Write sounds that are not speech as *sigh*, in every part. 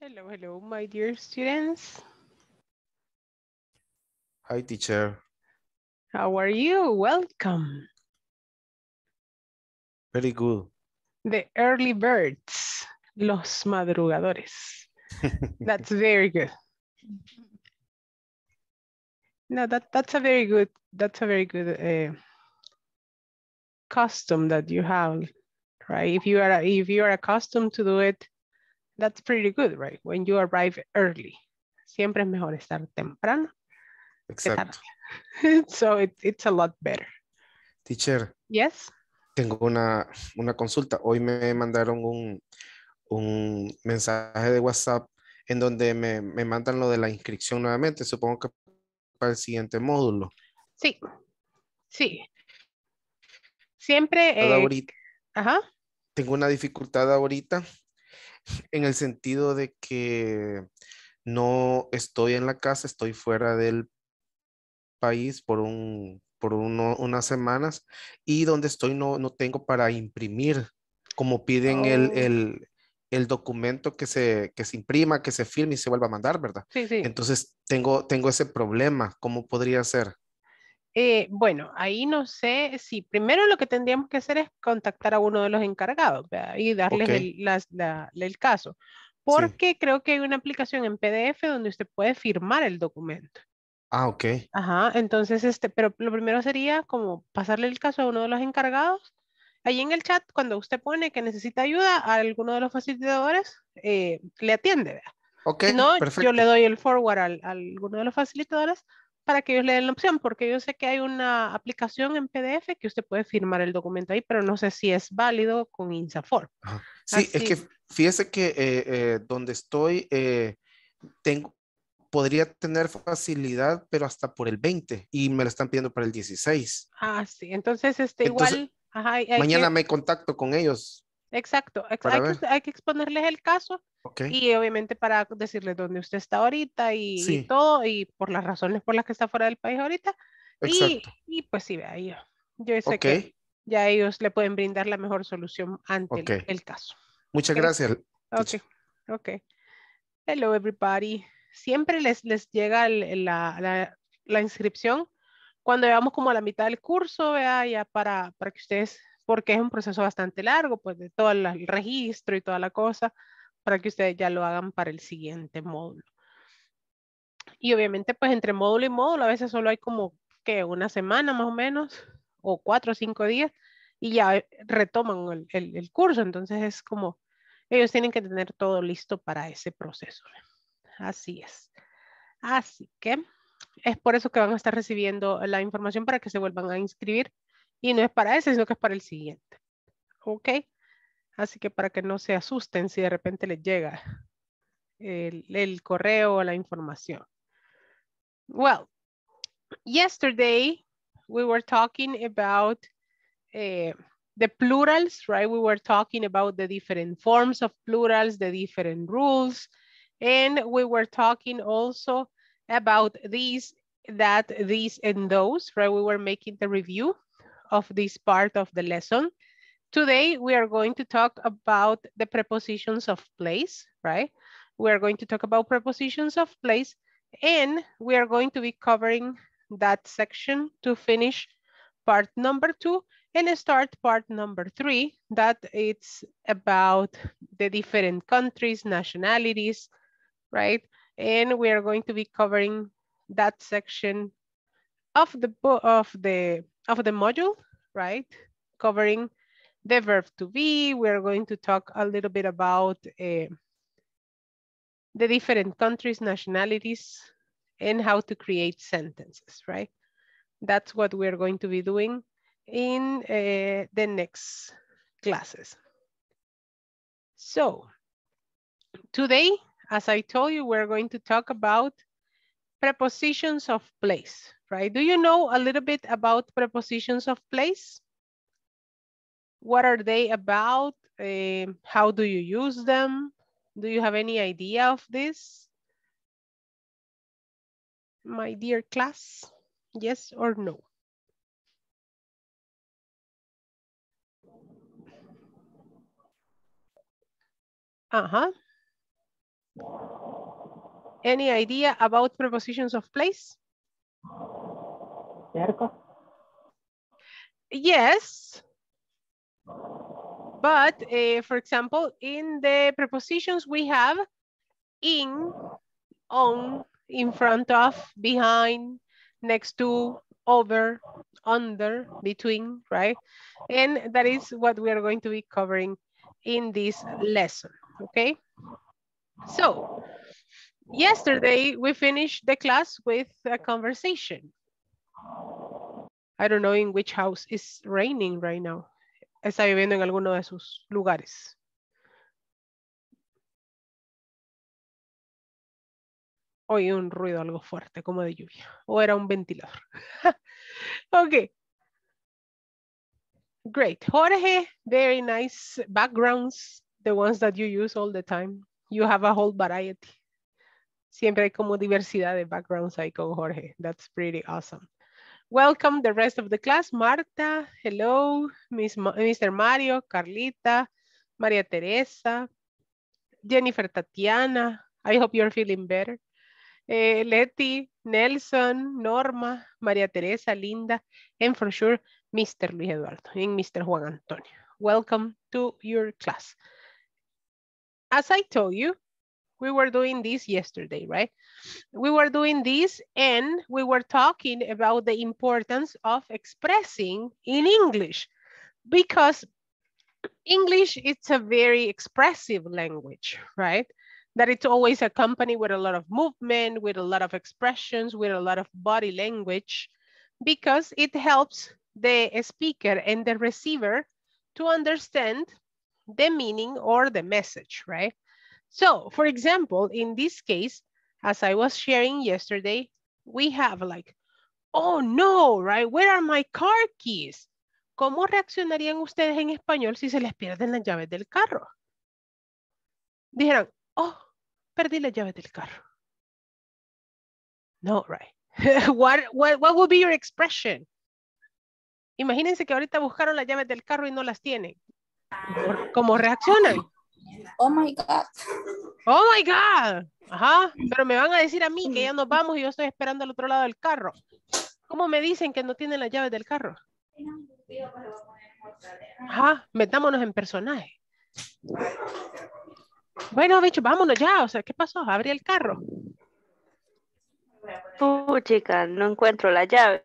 Hello, hello, my dear students. Hi, teacher. How are you? Welcome. Very good. The early birds, los madrugadores. *laughs* That's very good. No, that that's a very good that's a very good uh, custom that you have, right? If you are if you are accustomed to do it, that's pretty good, right? When you arrive early, siempre es mejor estar temprano. Exacto. *laughs* so it, it's a lot better. Teacher, Yes. tengo una, una consulta. Hoy me mandaron un, un mensaje de WhatsApp en donde me, me mandan lo de la inscripción nuevamente. Supongo que para el siguiente módulo. Sí. Sí. Siempre. Eh, ahorita ajá. tengo una dificultad ahorita en el sentido de que no estoy en la casa, estoy fuera del país por un por uno- unas semanas y donde estoy no, no tengo para imprimir, como piden el, Oh. el, el documento que se, que se imprima, que se firme y se vuelva a mandar, ¿verdad? Sí, sí. Entonces tengo, tengo ese problema, ¿cómo podría ser? Eh, bueno, ahí no sé si primero lo que tendríamos que hacer es contactar a uno de los encargados ¿verdad? y darles Ok. el, las- la- el caso. Porque creo que hay una aplicación en PDF donde usted puede firmar el documento. Ah, ok, Ajá, entonces, este, pero lo primero sería como pasarle el caso a uno de los encargados. Ahí en el chat, cuando usted pone que necesita ayuda, a alguno de los facilitadores eh, le atiende. ¿verdad? ok, Si no, yo perfecto. le doy el forward al, a alguno de los facilitadores para que ellos le den la opción, porque yo sé que hay una aplicación en PDF que usted puede firmar el documento ahí, pero no sé si es válido con INSAFOR. Ajá. Sí, es Así. que fíjese que eh, eh, donde estoy, eh, tengo, podría tener facilidad, pero hasta por el 20 y me lo están pidiendo para el 16. Ah, sí, entonces este Entonces, igual, ajá, Mañana que- me contacto con ellos. Exacto, ex- hay, que, hay que exponerles el caso Ok, y obviamente para decirles dónde usted está ahorita y, y Sí. todo y por las razones por las que está fuera del país ahorita. Y, y pues sí, vea, yo, yo sé Ok, que ya ellos le pueden brindar la mejor solución ante el- Ok. el, caso. muchas gracias. Ok, ok. Hello everybody. Siempre les, les llega el- la, la- la inscripción cuando llevamos como a la mitad del curso, vea, ya para, para que ustedes, porque es un proceso bastante largo, pues de todo el registro y toda la cosa, para que ustedes ya lo hagan para el siguiente módulo. Y obviamente, pues entre módulo y módulo, a veces solo hay como que una semana más o menos, o cuatro o cinco días, y ya eh, retoman el, el- el curso. Entonces es como, ellos tienen que tener todo listo para ese proceso. Así es. Así que es por eso que van a estar recibiendo la información para que se vuelvan a inscribir. Y no es para ese, sino que es para el siguiente. ¿Ok? Así que para que no se asusten si de repente les llega el, correo o la información. Well, yesterday we were talking about uh, the plurals, right? We were talking about the different forms of plurals, the different rules, and we were talking also about these, that, these, and those, right? We were making the review of this part of the lesson. Today, we are going to talk about the prepositions of place, right? We are going to talk about prepositions of place, and we are going to be covering that section to finish part number two and start part number three, that it's about the different countries, nationalities, right? And we are going to be covering that section of the of the of the module, right? Covering the verb to be. We're going to talk a little bit about uh, the different countries, nationalities, and how to create sentences, right? That's what we're going to be doing in uh, the next classes. So today, as I told you, we're going to talk about prepositions of place, right? Do you know a little bit about prepositions of place? What are they about? Um, how do you use them? Do you have any idea of this? My dear class, yes or no? Uh-huh. Any idea about prepositions of place? Yes. But, uh, for example, in the prepositions we have in, on, in front of, behind, next to, over, under, between, right? And that is what we are going to be covering in this lesson, okay? So, yesterday we finished the class with a conversation. I don't know in which house is raining right now. Está viviendo en alguno de sus lugares. Oye, un ruido algo fuerte, como de lluvia. O era un ventilador. *laughs* okay. Great. Jorge, very nice backgrounds, the ones that you use all the time. You have a whole variety. Siempre hay como diversidad de backgrounds ahí con Jorge. That's pretty awesome. Welcome the rest of the class. Marta, hello. Miss Mr. Mario, Carlita, Maria Teresa, Jennifer Tatiana. I hope you're feeling better. Eh, Leti, Nelson, Norma, María Teresa, Linda, and for sure, Mr. Luis Eduardo and Mr. Juan Antonio. Welcome to your class. As I told you, we were doing this yesterday, right? We were doing this and we were talking about the importance of expressing in English because English, it's a very expressive language, right? that it's always accompanied with a lot of movement, with a lot of expressions, with a lot of body language, because it helps the speaker and the receiver to understand the meaning or the message, right? So for example, in this case, as I was sharing yesterday, we have like, oh no, right? Where are my car keys? ¿Cómo reaccionarían ustedes en español si se les pierden las llaves del carro? Dijeron, oh, perdí las llaves del carro. No, right. *laughs* what, what, what would be your expression? Imagínense que ahorita buscaron las llaves del carro y no las tienen. ¿Cómo reaccionan? Oh my God. Oh my God. Ajá. Pero me van a decir a mí que ya nos vamos y yo estoy esperando al otro lado del carro. ¿Cómo me dicen que no tienen las llaves del carro? Ajá. Metámonos en personaje. Bueno, bicho, vámonos ya. O sea, ¿qué pasó? Abrí el carro. Uh, chica, no encuentro la llave.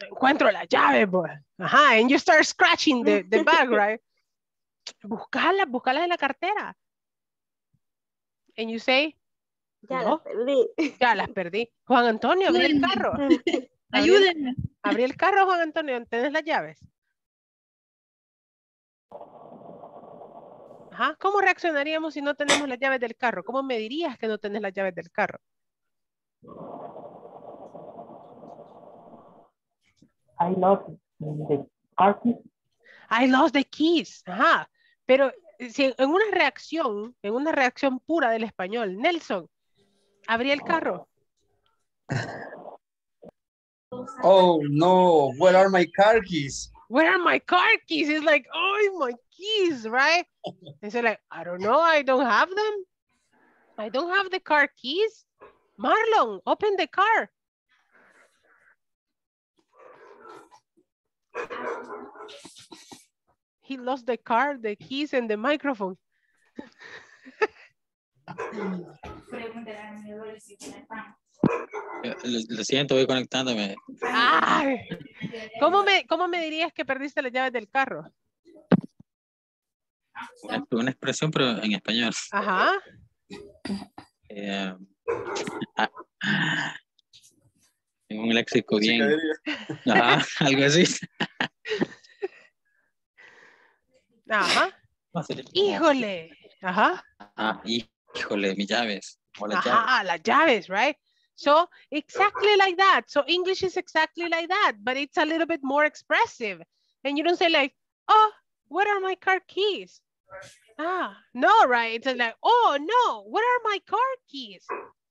No encuentro la llave, pues. Ajá, and you start scratching the, the bag, *laughs* right? Buscala, buscala en la cartera. And you say, Ya no, la perdí. ya las perdí. Juan Antonio, abrí el carro. *laughs* Ayúdenme. Abrí el carro, Juan Antonio, ¿tenés las llaves? Ajá, ¿cómo reaccionaríamos si no tenemos las llaves del carro? ¿Cómo me dirías que no tenés las llaves del carro? I lost the car keys. I lost the keys. Ajá. Pero eh, si en una reacción, en una reacción pura del español, Nelson, abrí el carro. *laughs* Oh no, where are my car keys? Where are my car keys? It's like, oh, my keys, right? *laughs* And so like, I don't know, I don't have them. I don't have the car keys. Marlon, open the car. He lost the car, the keys, and the microphone. Eh, Lo, lo siento, voy conectándome. Ay, ¿Cómo me, ¿Cómo me dirías que perdiste las llaves del carro? Una, una expresión, pero en español. Ajá. Eh, ah, en un léxico bien. Ajá, algo así. *laughs* Ajá. *laughs* Híjole. Ajá. Ah, híjole, mis llaves. O las llaves. Ajá, las llaves, right? So exactly like that. So English is exactly like that, but it's a little bit more expressive. And you don't say like, oh, where are my car keys? Ah, no, right? It's like, oh, no, where are my car keys?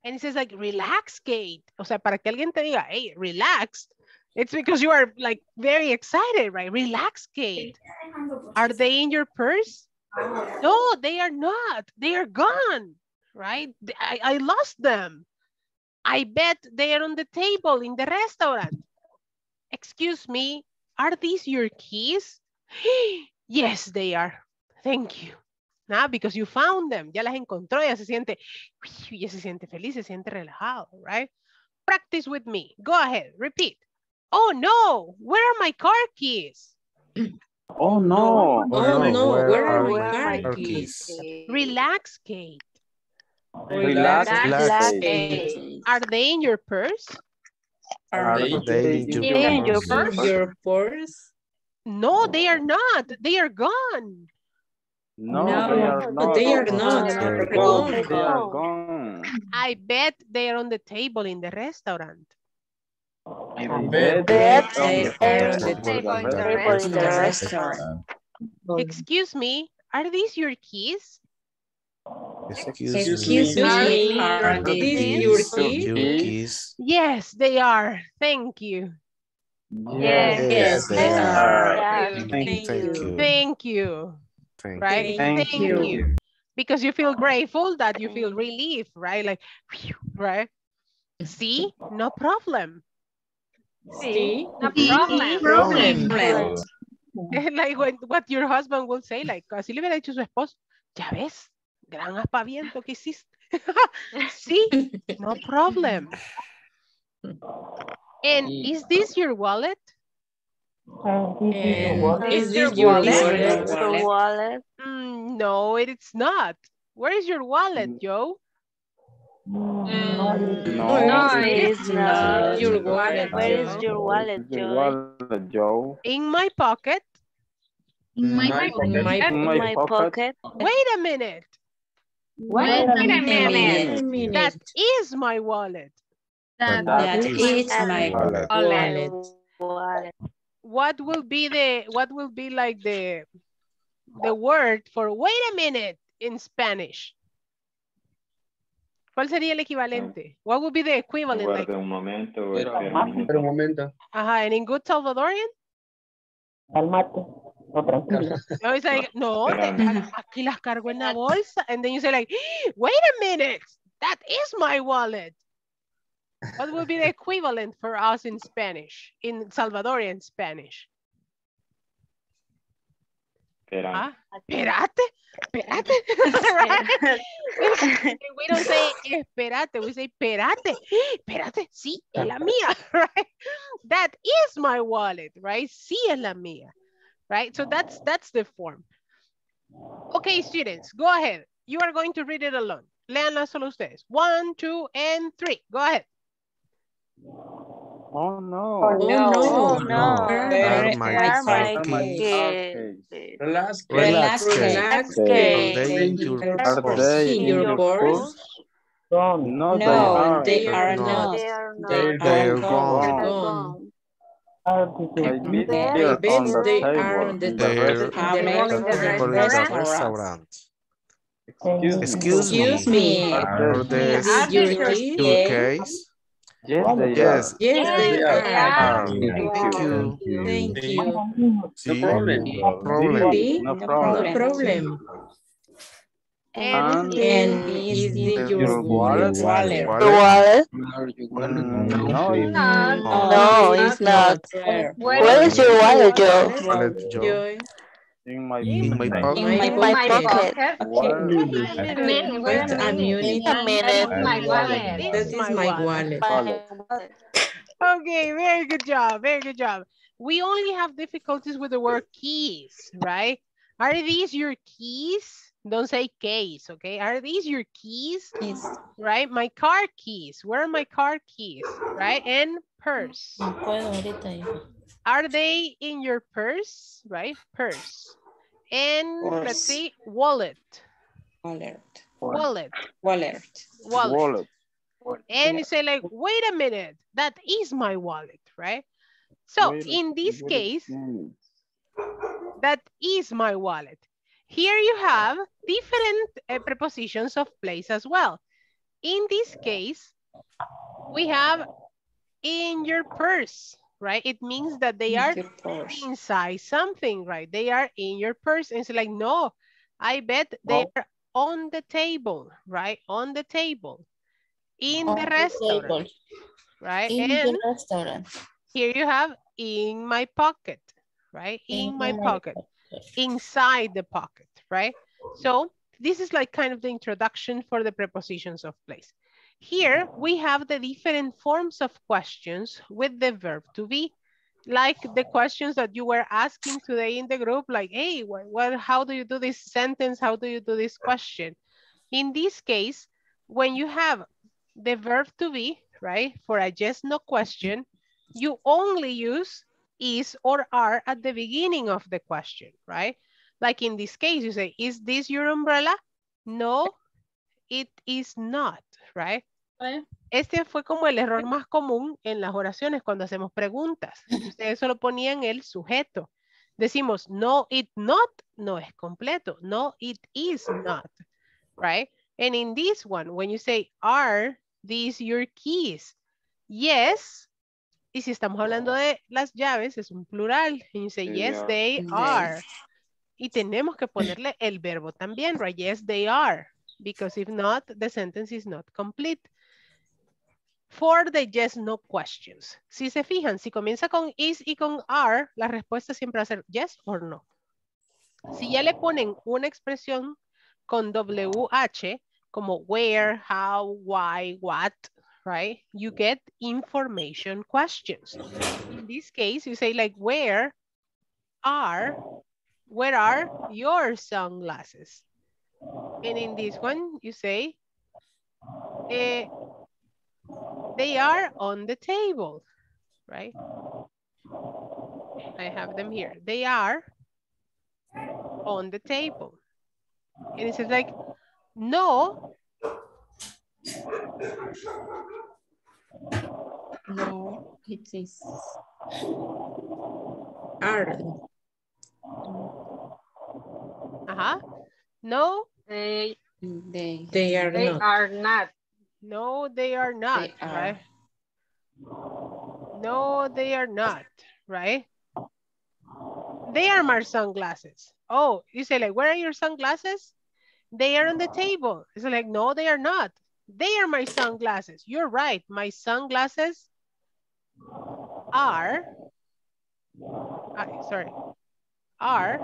And it says like, relax, Kate. O sea, para que alguien te diga, hey, relax. It's because you are like very excited, right? Relax, Kate. Are they in your purse? No, they are not. They are gone. right? I, I lost them. I bet they are on the table in the restaurant. Excuse me, are these your keys? *gasps* yes, they are. Thank you. Now, because you found them. Ya las encontró, ya se siente, ya se siente feliz, se siente relajado, right? Practice with me. Go ahead, repeat. Oh no, where are my car keys? Oh no. Oh no, where are Where my are car keys? keys? Relax, Kate. Relax, Relax. Kate. Are they in your purse? Are they They in your in your purse? your purse? No, they are not. They are gone. No, No, they are not. they are not. They're They're gone. gone. They are gone. I bet they are on the table in the restaurant. Excuse me, are these your keys? Excuse, Excuse me. me, Are are these these your keys? Yes, they are. Thank you. Yes, Yes, they are. Yeah. Thank you. Thank you. Thank you. Thank Right? Thank you. Because you feel grateful that you feel relief, right? Like, phew, right? See, no problem. See? No problem. problem. *laughs* like when, what your husband will say, like, así le hubiera dicho su esposo, ya ves, gran aspaviento que hiciste. *laughs* sí, no problem. And is this your wallet? And is the And wallet. is this your wallet. wallet? Wallet. Mm, no, it's not. Where is your wallet, Joe? Mm, no, it's- No, No, it it is is not. not. Your wallet. Where is your wallet, The Joey? wallet, Joe. In my pocket. In my, In my My pocket. pocket. Wait a minute. Wait a minute. minute. That is my wallet. That That is is my my wallet. wallet. Wallet. What will be the what will be like the the word for wait a minute in Spanish? ¿Cuál sería el equivalente? Ah. What would be the equivalent? Like, un momento. Pero- Pero un momento. ajá, and in good Salvadorian? Calmate. No, tranquilo. No, it's like, no, te- a- aquí las cargo en la bolsa. And then you say like, wait a minute, that is my wallet. What would be the equivalent for us in Spanish, in Salvadorian Spanish? Ah, Esperate, esperate. Right? *laughs* we don't say esperate, we say esperate, esperate, sí, es la mía, *laughs* right? That is my wallet, right? Sí es la mía, right? So that's that's the form. Okay, students, go ahead. You are going to read it alone. Leanla solo ustedes. One, two, and three. Go ahead. Oh, oh no. Oh, oh no. Oh, no. Where are my Where are my car keys? Relax. Relax, Relax, relax. Are Okay. they in your Are purse? they In in your your purse? purse? Don't. No, they No, are. they are not. not. They are not. They They are are gone. gone. Are this I is- bet There they I are bet on the they table. are on the in the They're restaurant. table in the in the Table in the restaurant. restaurant. and- Excuse me. Excuse me. Are Is these this your key? your case? Yes, they Yes. Yes, they They are. are. Thank you. Thank you. Sí, problem. no problem. See? No No problem. problem. And And And is this your your wallet? wallet? Wallet? wallet. Mm, no, it's No, it's not. Where? Where is your wallet, Joe? Wallet, Joe. Joy? in my In my In pocket. my In my pocket. pocket. wallet. Wait a minute. A minute. My wallet. My wallet. Wallet. Okay, very good job, very good job. We only have difficulties with the word keys, right? Are these your keys? Don't say case, okay? Are these your keys, Yes. right? My car keys, where are my car keys, right? And purse. No puedo ahorita, hijo. Are they in your purse, right? Purse. And let's see, wallet, Wallet. wallet, Wallet. wallet. Wallet. And you say like, wait a minute, that is my wallet, right? So Wait in this wait case, that is my wallet. Here you have different uh, prepositions of place as well. In this case, we have in your purse, right? It means that they are inside something, right? They are in your purse. And it's like, no, I bet they Oh. are on the table, right? On the table. In On the the restaurant, table. right? In and the restaurant. here you have in my pocket, right? In, my, my pocket, inside the pocket, right? So this is like kind of the introduction for the prepositions of place. Here we have the different forms of questions with the verb to be. Like the questions that you were asking today in the group, like, hey, what, how do you do this sentence? How do you do this question? In this case, when you have the verb to be, right, for a yes, no question, you only use is or are at the beginning of the question, right? Like in this case, you say, is this your umbrella? No, it is not, right? Este fue como el error más común en las oraciones cuando hacemos preguntas. Ustedes solo ponían el sujeto. Decimos, no, it not, no es completo. No, it is not, right? And in this one, when you say, are these your keys? Yes. Y si estamos hablando de las llaves, es un plural. And you say, They yes, are. they They. are. Y tenemos que ponerle el verbo también, right? Yes, they are. Because if not, the sentence is not complete. For the yes, no questions. Si se fijan, si comienza con is y con are, la respuesta siempre va a ser yes or no. Si ya le ponen una expresión con WH, como where, how, why, what, right? You get information questions. In this case, you say like, where are, where are your sunglasses? And in this one, you say, eh, they are on the table, right? I have them here. They are on the table. And it says like, no, No, it is. Are. uh-huh. No, They, They. They are they not. are not. No, they are not, They are. right? No, they are not, right? They are my sunglasses. Oh, you say like, where are your sunglasses? They are on the table. It's like, no, they are not. They are my sunglasses. You're right. My sunglasses are, ah, sorry, are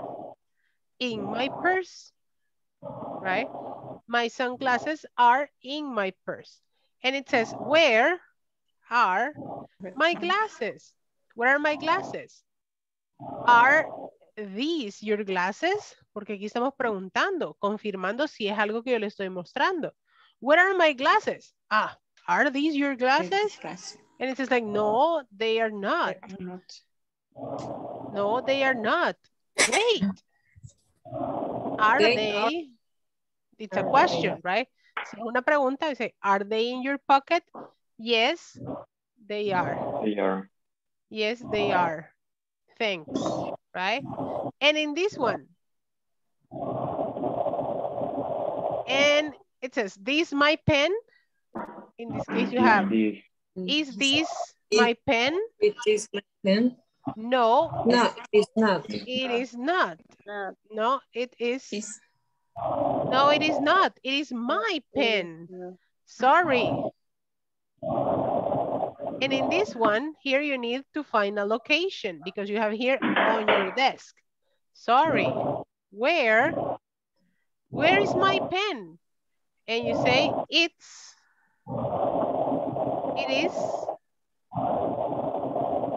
in my purse, right? My sunglasses are in my purse. And it says, where are my glasses? Where are my glasses? Are these your glasses? Porque aquí estamos preguntando, confirmando si es algo que yo le estoy mostrando. Where are my glasses? Ah, are these your glasses? And it says like, no, they are not. No, they are not. Wait. Are They they? Are. It's a question, right? Si es una pregunta, dice, are they in your pocket? Yes, they are. They are. Yes, they are. Thanks, right? And in this one, and it says, this my pen? In this case, you have, is this my pen? It is my pen. No, No, it's not. it is not. No. No, it is. It's No, it is not. It is my pen. Sorry. And in this one, here you need to find a location because you have here on your desk. Sorry. Where? Where is my pen? And you say, it's, it is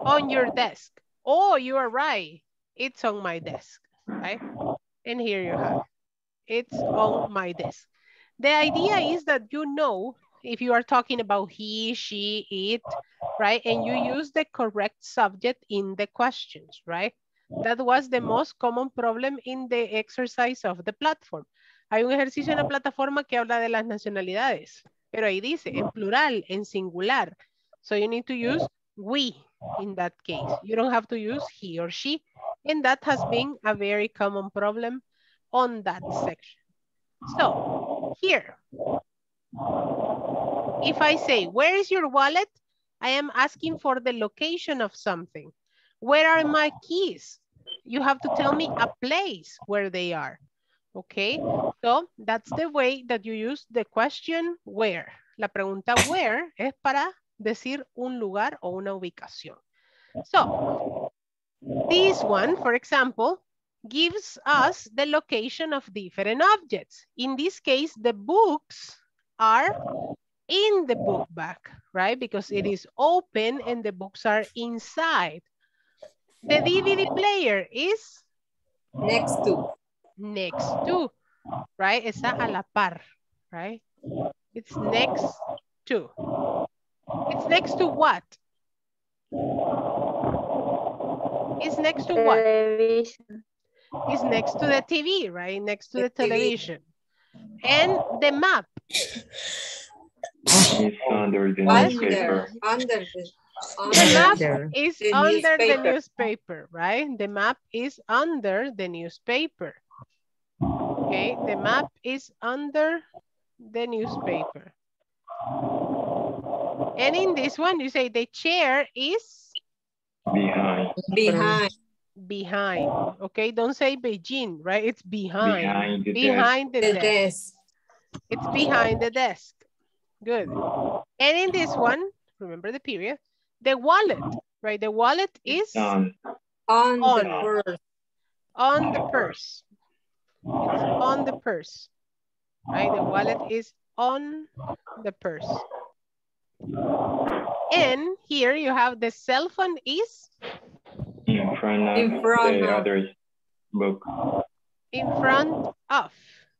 on your desk. Oh, you are right. It's on my desk, right? And here you have. It's on my desk. The idea is that you know if you are talking about he, she, it, right? And you use the correct subject in the questions, right? That was the most common problem in the exercise of the platform. Hay un ejercicio en la plataforma que habla de las nacionalidades, pero ahí dice en plural, en singular. So you need to use we in that case. You don't have to use he or she. And that has been a very common problem on that section. So here, if I say, where is your wallet? I am asking for the location of something. Where are my keys? You have to tell me a place where they are. Okay, so that's the way that you use the question where. La pregunta where es para decir un lugar o una ubicación. So, this one, for example, gives us the location of different objects. In this case, the books are in the book bag, right? Because it is open and the books are inside. The DVD player is Next to. next to, right? Está a la par, right? It's next to. It's next to what? It's next to what? Television. It's next to the TV, right? Next to the, The television. And the map. It's under the What? newspaper. Under, under the. The map Under. is The under the newspaper. newspaper, right? The map is under the newspaper. Okay, the map is under the newspaper. And in this one, you say the chair is Behind. Behind. Behind. Okay, don't say Beijing, right? It's behind. Behind the desk. Behind the The desk. desk. It's behind the desk. Good. And in this one, remember the period, the wallet, right? The wallet is On. On On. the purse. on the purse. It's on the purse, right? The wallet is on the purse. And here you have the cell phone is In front of In front the of. other book. in front of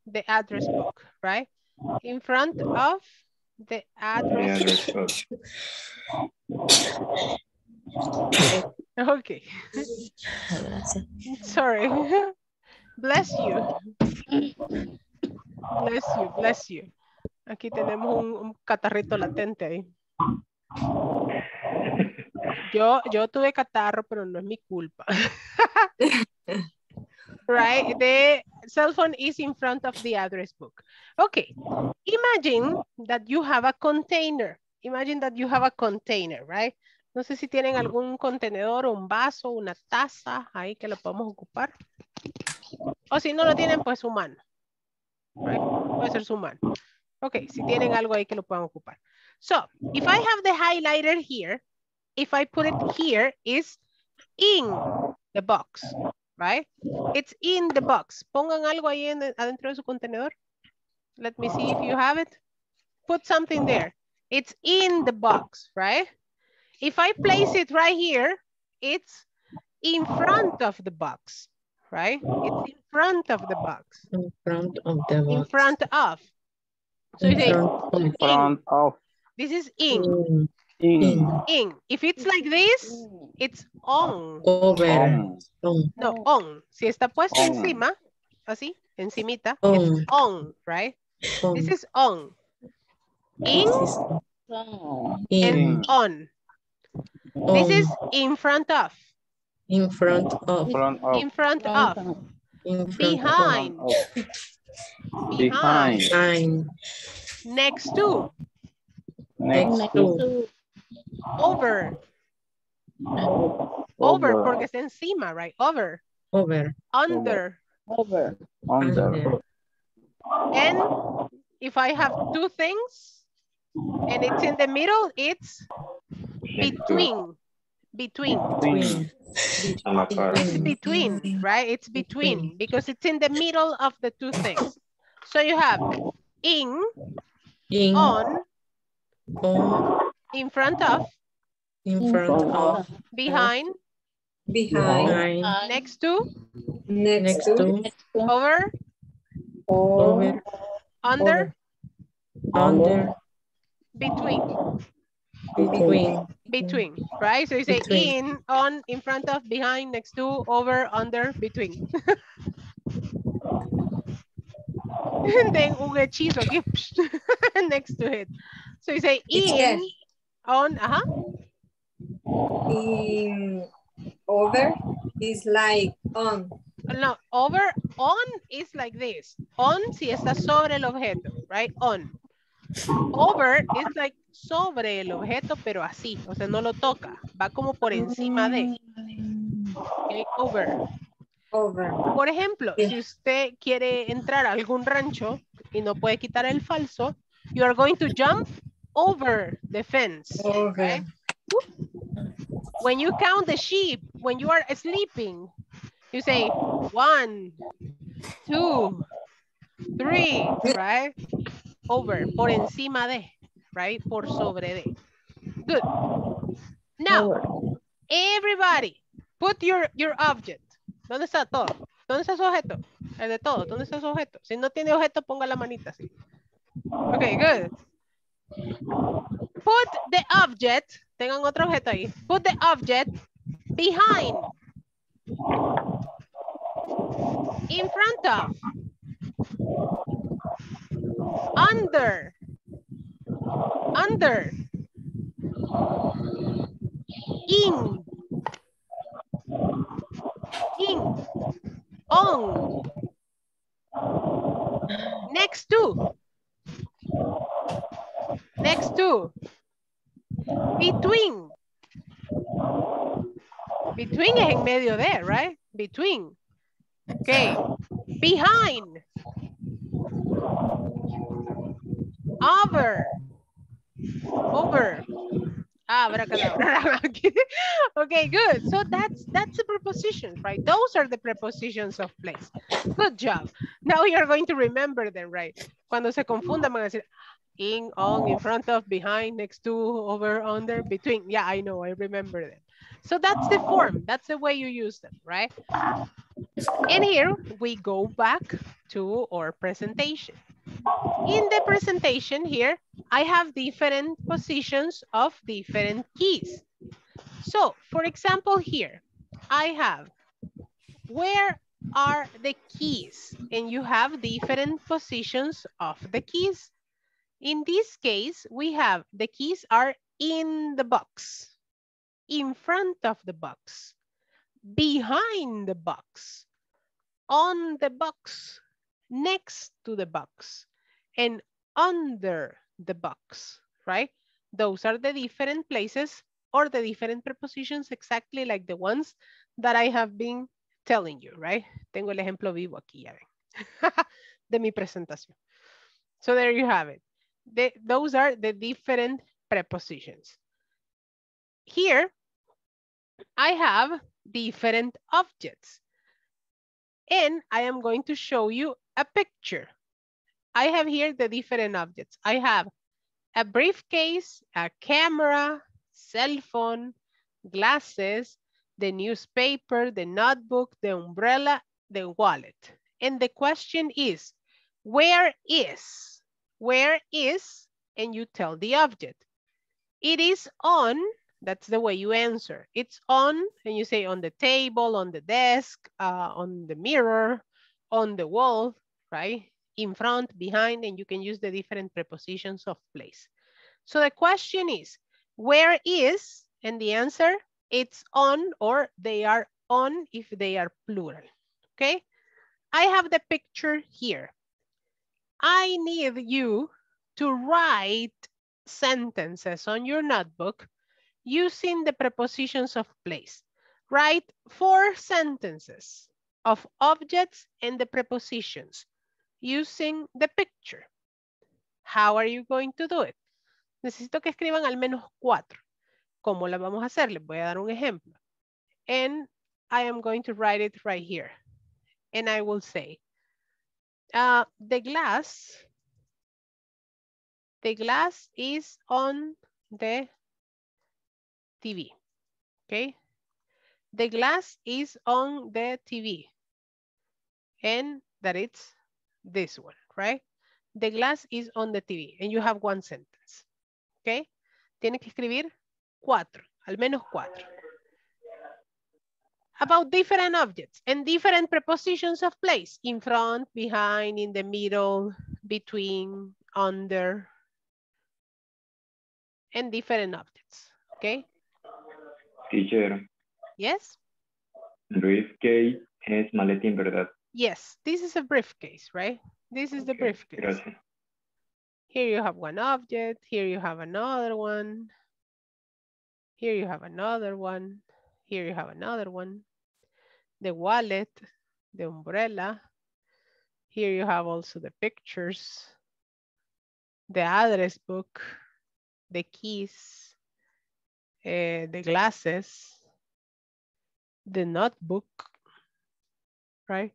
the address book, right? In front of the The address book. *laughs* Okay. Sorry. *laughs* Bless you. Bless you, bless you. Aquí tenemos un, un catarrito latente ahí. *laughs* Yo, yo tuve catarro, pero no es mi culpa. *laughs* right? The cell phone is in front of the address book. Okay. Imagine that you have a container. Imagine that you have a container, right? No sé si tienen algún contenedor, un vaso, una taza ahí que lo podemos ocupar. O si no lo tienen, pues su mano. Right? Puede ser su mano. Ok, si tienen algo ahí que lo puedan ocupar. So, if I have the highlighter here, if I put it here, is in the box, right? It's in the box. Pongan algo ahí en- adentro de su contenedor. Let me see if you have it. Put something there. It's in the box, right? If I place it right here, it's in front of the box, right? It's in front of the box, In front of the box. in front of. So you In say, front in. Front of. this is in, In. Mm. In. In. in. If it's like this, it's on. Over. On. On. No, on. Si está puesto On. encima, así, encimita, On. it's on, right? On. This is on. In This and in. on. On. This is in front of, in front of. Front of. in front of, In front behind, Of. behind, Behind. Behind. next to, Next Next to. to. Over, over, porque está encima, right? Over, Over. under, Under. Under. and if I have two things and it's in the middle, it's Next to. between, between, Between. A la par. it's between, right? It's between because it's in the middle of the two things. So you have in, In. on, On. In front of, In front of. behind, Behind. next to, Next to. over, Over. under, Under. between, Between. between, right? So you say Between. in, on, in front of, behind, next to, over, under, between. *laughs* and then un hechizo aquí *laughs* next to it. So you say It's there. in, on, uh-huh, In. Over is like on. no, over, on is like this. On si está sobre el objeto, right? On. Over is like sobre el objeto, pero así, o sea, no lo toca, va como por encima de. Okay, over. Over. Por ejemplo, si usted quiere entrar a algún rancho y no puede quitar el falso, you are going to jump over the fence. Over. right? When you count the sheep, when you are sleeping, you say one, two, three, right? Over, por encima de, right? Por sobre de. Good. Now, everybody, put your, your object. ¿Dónde está todo? ¿Dónde está su objeto? El de todo. ¿Dónde está su objeto? Si no tiene objeto, ponga la manita así. Okay, good. Put the object, tengan otro objeto ahí. Put the object behind. In front of. Under. Under. In. In. On. Next to. Next two. Between. Between es en medio de, right? Between. Okay. Behind. Over. Over. Ah, Abracadabra. *laughs* okay, good. So that's that's the prepositions, right? Those are the prepositions of place. Good job. Now you're going to remember them, right? Cuando se confundan van a decir in, on, in front of, behind, next to, over, under, between. Yeah, I know, I remember them. So that's the form. That's the way you use them, right? And here we go back to our presentation. In the presentation here, I have different positions of different keys. So, for example, here, I have, where are the keys? And you have different positions of the keys. In this case, we have the keys are in the box, in front of the box, behind the box, on the box, next to the box, and under the box, right? Those are the different places or the different prepositions exactly like the ones that I have been telling you, right? Tengo el ejemplo vivo aquí, ya ven, *laughs* de mi presentación. So there you have it. The, those are the different prepositions. Here, I have different objects. And I am going to show you a picture. I have here the different objects. I have a briefcase, a camera, cell phone, glasses, the newspaper, the notebook, the umbrella, the wallet. And the question is, where is? Where is? And you tell the object. It is on, that's the way you answer. It's on, and you say on the table, on the desk, uh, on the mirror, on the wall, right? In front, behind, and you can use the different prepositions of place. So the question is, where is, and the answer, it's on or they are on if they are plural, okay? I have the picture here. I need you to write sentences on your notebook using the prepositions of place. Write four sentences of objects and the prepositions using the picture. How are you going to do it? Necesito que escriban al menos cuatro. ¿Cómo la vamos a hacer? Les voy a dar un ejemplo. And I am going to write it right here. And I will say, uh, the glass, the glass is on the TV, okay? The glass is on the TV. And that it's this one, right? The glass is on the TV and you have one sentence, okay? Tiene que escribir cuatro, al menos cuatro. About different objects and different prepositions of place. In front, behind, in the middle, between, under, and different objects, okay? Teacher, Yes? briefcase es maletín, ¿verdad? Yes, this is a briefcase, right? This is the Ok, briefcase. Gracias. Here you have one object, here you have another one. Here you have another one. Here you have another one. The wallet, the umbrella. Here you have also the pictures, the address book, the keys, eh, the glasses, the notebook, right?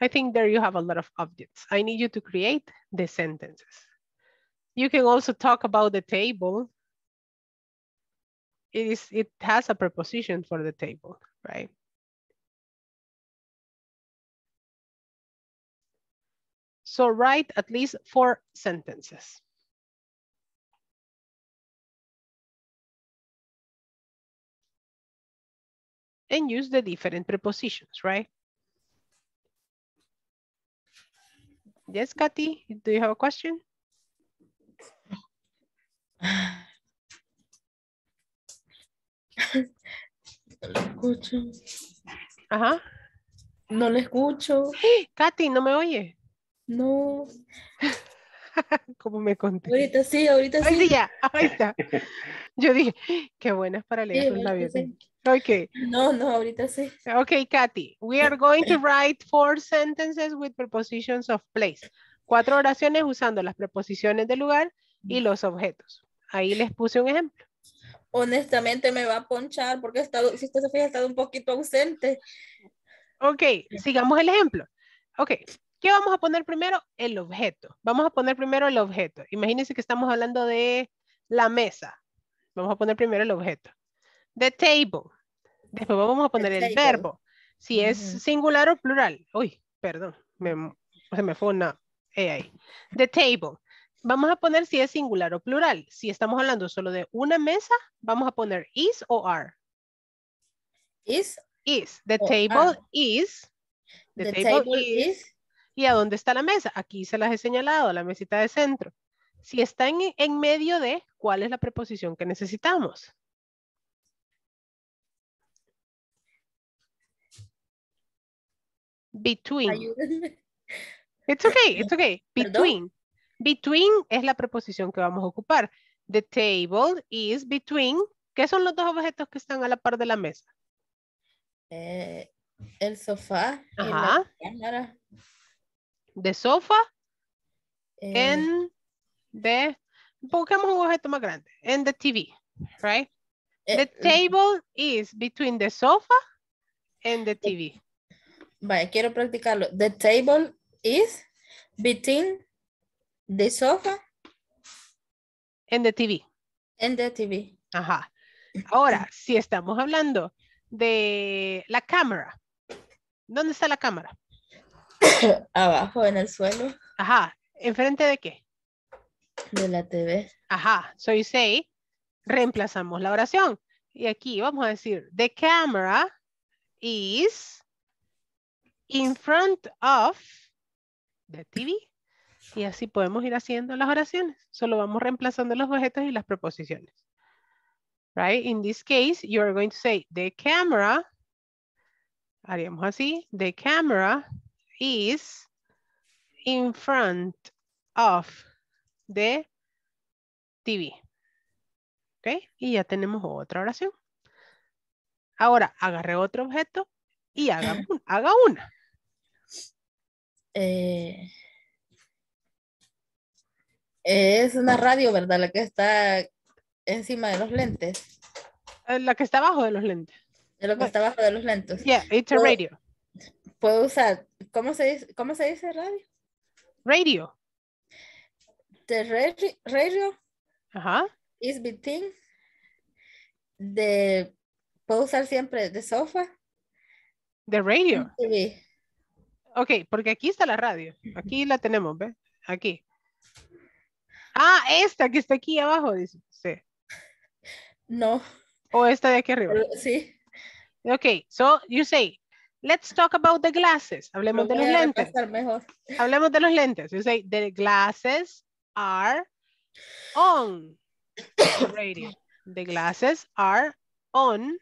I think there you have a lot of objects. I need you to create the sentences. You can also talk about the table. It is it has a preposition for the table, right? So write at least four sentences. And use the different prepositions, right? Yes, Kathy, do you have a question? *laughs* No le escucho. Ajá. No le escucho. *gasps* Katy, ¿no me oye? No. *laughs* ¿Cómo me conté? Ahorita sí, ahorita sí. sí, ya, ahí está. *laughs* Yo dije, qué buena es para Sí, leer ahorita labios. sí. Ok, No, no, ahorita sí. okay, Katy. We are going to write four sentences with prepositions of place. Cuatro oraciones usando las preposiciones de lugar y los objetos. Ahí les puse un ejemplo. Honestamente me va a ponchar porque he estado, si usted se fija, he estado un poquito ausente. Ok, sigamos el ejemplo. Ok, ¿qué vamos a poner primero? El objeto. Vamos a poner primero el objeto. Imagínense que estamos hablando de la mesa. Vamos a poner primero el objeto. The table. Después vamos a poner el table. verbo. Si es singular o plural. Uy, perdón. Me, se me fue una E ahí. The table. Vamos a poner si es singular o plural. Si estamos hablando solo de una mesa, vamos a poner is o are. Is Is. The table are. is. the, table, is, ¿Y a dónde está la mesa? Aquí se las he señalado, la mesita de centro. Si está en, en medio de, ¿cuál es la preposición que necesitamos? Between. ayúdenme. It's okay, it's okay. *laughs* ¿Perdón? Between. Between es la preposición que vamos a ocupar. The table is between. ¿Qué son los dos objetos que están a la par de la mesa? Eh, el sofá y la Ajá. cámara. The sofa eh, and the... Busquemos un objeto más grande. And the TV, right? eh, The table is between the sofa and the TV. Vaya, quiero practicarlo. The table is between the sofa And the TV. and the TV. Ajá. Ahora, si estamos hablando de la cámara. ¿Dónde está la cámara? *coughs* Abajo en el suelo Ajá. ¿Enfrente de qué? de la TV. Ajá. So you say, reemplazamos la oración. Y aquí vamos a decir, the camera is in front of the TV. Y así podemos ir haciendo las oraciones. Solo vamos reemplazando los objetos y las preposiciones. Right? In this case, you are going to say, the camera, haríamos así, the camera is in front of the TV. ¿Ok? Y ya tenemos otra oración. Ahora, agarre otro objeto y haga, *clears throat* un- haga una. Eh, es una radio, ¿verdad? La que está encima de los lentes. Eh, La que está abajo de los lentes. Lo que está abajo de los lentes. Yeah, it's a Puedo- radio. Puedo usar, ¿cómo se dice, cómo se dice radio? Radio. The radio, radio Ajá. is between the, puedo usar siempre the sofa The radio. TV. Ok, porque aquí está la radio. Aquí la tenemos, ¿ves? Aquí. Ah, esta que está aquí abajo, dice. Sí. No, O esta de aquí arriba. sí. Ok, so you say, let's talk about the glasses. Hablemos de los lentes. mejor. Hablemos de los lentes. You say, the glasses are on the radio. The glasses are on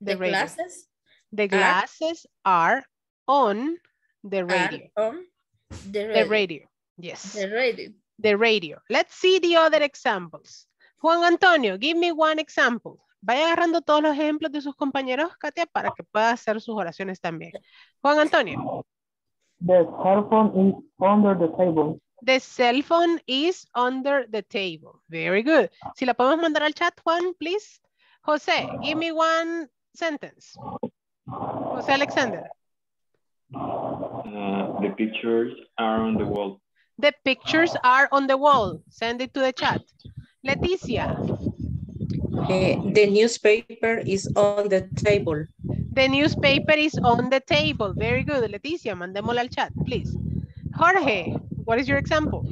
the The radio. classes The glasses are on the radio. on the The radio. radio. Yes. The radio. The radio. Let's see the other examples. Juan Antonio, give me one example. Vaya agarrando todos los ejemplos de sus compañeros, Katia, para que pueda hacer sus oraciones también. Juan Antonio. The cell phone is under the table. The cell phone is under the table. Very good. Si la podemos mandar al chat, Juan, please. Jose, give me one sentence. Jose Alexander. Uh, the pictures are on the wall. The pictures are on the wall. Send it to the chat. Leticia, Eh, the newspaper is on the table. the newspaper is on the table. Very good. Leticia, mandémosla al chat, please. Jorge, what is your example?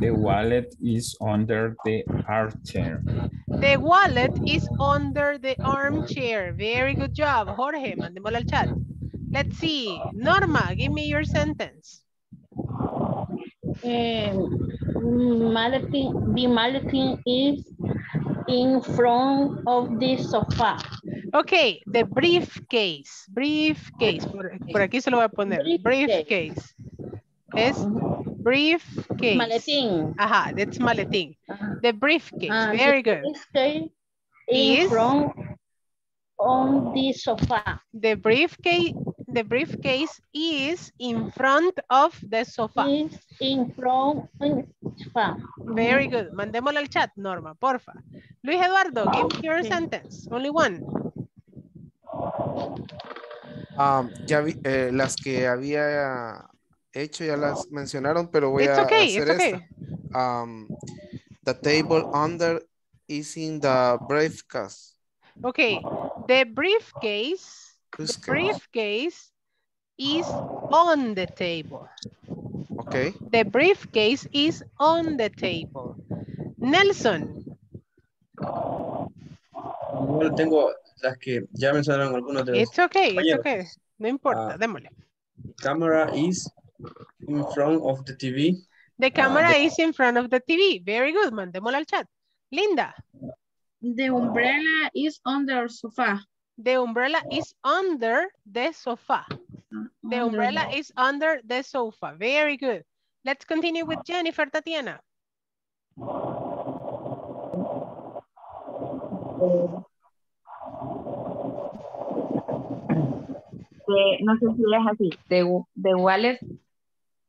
The wallet is under the armchair. The wallet is under the armchair. Very good job. Jorge, mandémosla al chat. Let's see. Norma, give me your sentence. Malleting, the malleting is in front of the sofa. Okay, the briefcase. Briefcase. Por, por aquí se lo voy a poner. Briefcase. Es briefcase. Maletín. Ajá, that's maletín. The briefcase. Ah, Very the good. briefcase in Is- front on the sofa. The briefcase, the briefcase is in front of the sofa. Is in front of the sofa. Very good. Mandémosle al chat, Norma, porfa. Luis Eduardo, give me your sentence. Only one. Um, ya vi- eh, las que había hecho ya las mencionaron, pero voy It's a okay, hacer it's okay. esta. Um, the table under is in the briefcase. Okay, the briefcase, the briefcase is on the table. Okay. The briefcase is on the table. Nelson, Igual tengo las que ya mencionaron algunos de los it's okay, it's okay. No importa, Ah. démosle. Camera is in front of the TV. The camera the- is in front of the TV. Very good, mandémosle al chat. Linda, The umbrella is under sofa. The umbrella oh. is under the sofa. The umbrella is under the sofa. Very good. Let's continue with Jennifer Tatiana. The- no sé si es así. The, the wallet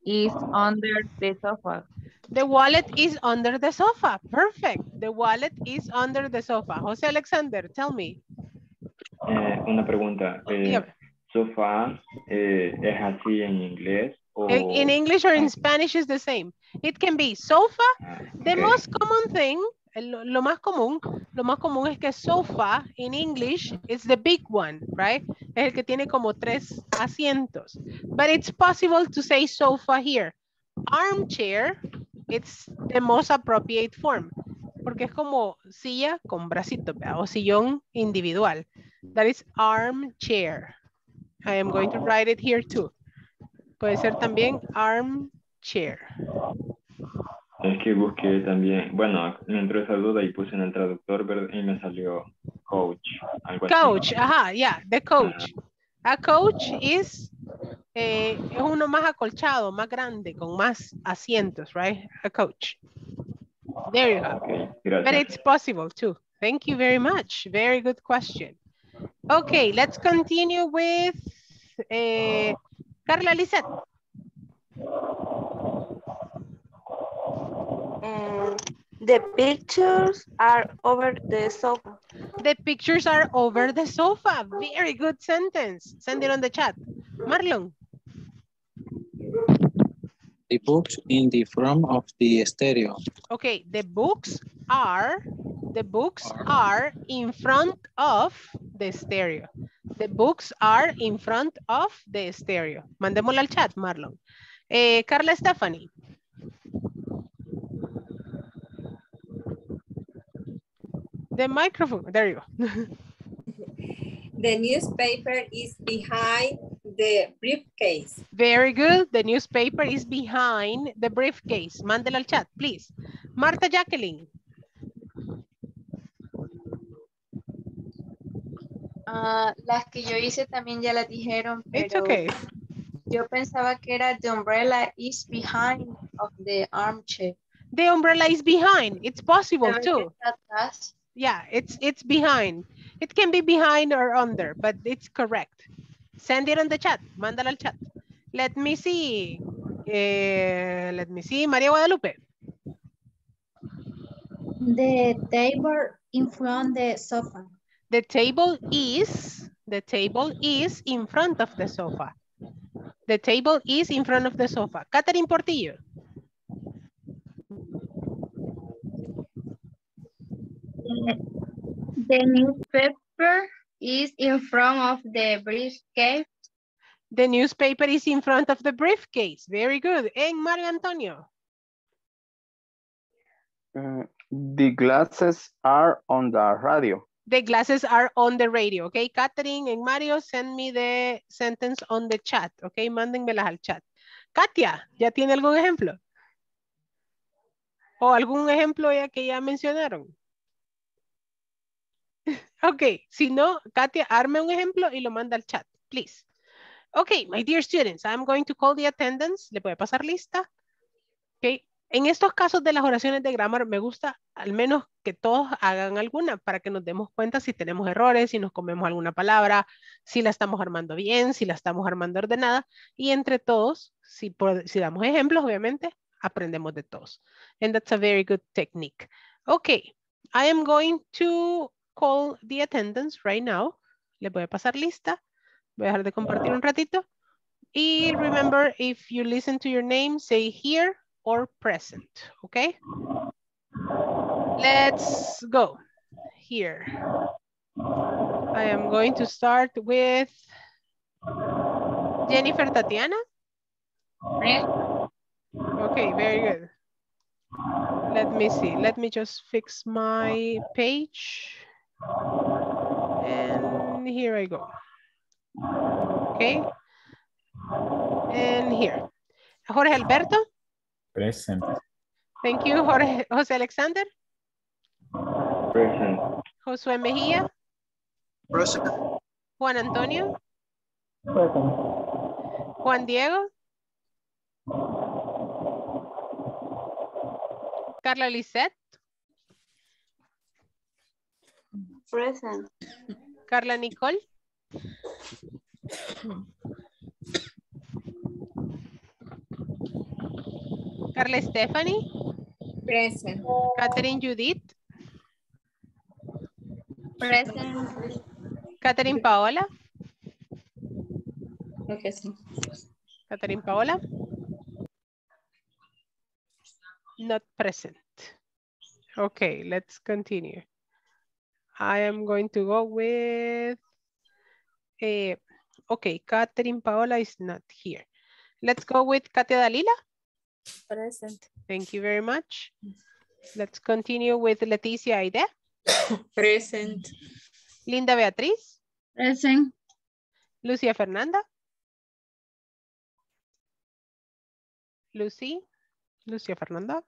is under the sofa. The wallet is under the sofa. Perfect. The wallet is under the sofa. Jose Alexander, tell me. Eh, una pregunta. eh. ¿Sofá eh, es así en inglés? O... In, English or in Spanish is the same. It can be sofa. The ok. most common thing, lo, lo más común, lo más común es que sofa in English is the big one, right? Es el que tiene como tres asientos. But it's possible to say sofa here. Armchair, it's the most appropriate form. Porque es como silla con bracito, ¿verdad? o sillón individual. That is armchair. I am going to write it here too. Puede ser también armchair. Es que busqué también, bueno, me entró esa duda y puse en el traductor y me salió coach, algo así. Coach, ajá, yeah, the coach. A coach is, eh, es uno más acolchado, más grande, con más asientos, right? A coach. There you go. But it's possible too. Thank you very much. Very good question. Okay, let's continue with eh, Carla Lisette. Mm, the pictures are over the sofa. The pictures are over the sofa. Very good sentence. Send it on the chat. Marlon. The books in the front of the stereo. Okay, the books are, the books are in front of the stereo. The books are in front of the stereo. Mandémosle al chat, Marlon. Eh, Carla Stephanie. The microphone, there you go. *laughs* The newspaper is behind the briefcase. Very good. The newspaper is behind the briefcase. Mándela al chat, please. Marta Jacqueline. Ah, las que yo hice también ya las dijeron, It's pero okay. yo pensaba que era the umbrella is behind of the armchair. The umbrella is behind. It's possible too. Yeah, it's it's behind. It can be behind or under, but it's correct. Send it on the chat. Mándala al chat. Let me see. Eh, let me see. María Guadalupe. The table in front the sofa. The table is, the table is in front of the sofa. The table is in front of the sofa. Catherine Portillo. The newspaper is in front of the briefcase. The newspaper is in front of the briefcase. Very good. And Mario Antonio. Uh, the glasses are on the radio. The glasses are on the radio. Okay, Catherine and Mario, send me the sentence on the chat. Okay, mándenmelas al chat. Katia, ¿ya tiene algún ejemplo? ¿O algún ejemplo ya que ya mencionaron? *laughs* Ok, si no, Katia, arme un ejemplo y lo manda al chat, please. Ok, my dear students, I'm going to call the attendance. ¿Le puede pasar lista? Ok, en estos casos de las oraciones de grammar, me gusta al menos que todos hagan alguna para que nos demos cuenta si tenemos errores, si nos comemos alguna palabra, si la estamos armando bien, si la estamos armando ordenada. Y entre todos, si, damos ejemplos, obviamente, aprendemos de todos. And that's a very good technique. Okay, I am going to call the attendance right now. Le voy a pasar lista. Voy a dejar de compartir un ratito. Y remember, if you listen to your name, say here or present, okay? Let's go. Here. I am going to start with Jennifer Tatiana. Okay, very good. Let me see. Let me just fix my page. And here I go. Okay. And here. Jorge Alberto. Present. Thank you, Jorge, Jose Alexander. Present. Josué Mejía. Present. Juan Antonio. Present. Juan Diego. Carla Lisette. Present. Carla Nicole. *laughs* Carla Stephanie. Present. Catherine Judith. Present. Catherine Paola. Okay, sí. Catherine Paola. Not present. Okay, let's continue. I am going to go with, eh, okay, Catherine Paola is not here. Let's go with Katia Dalila. Present. Thank you very much. Let's continue with Leticia Aide. *coughs* Present. Linda Beatriz. Present. Lucia Fernanda. Lucy. Lucia Fernanda.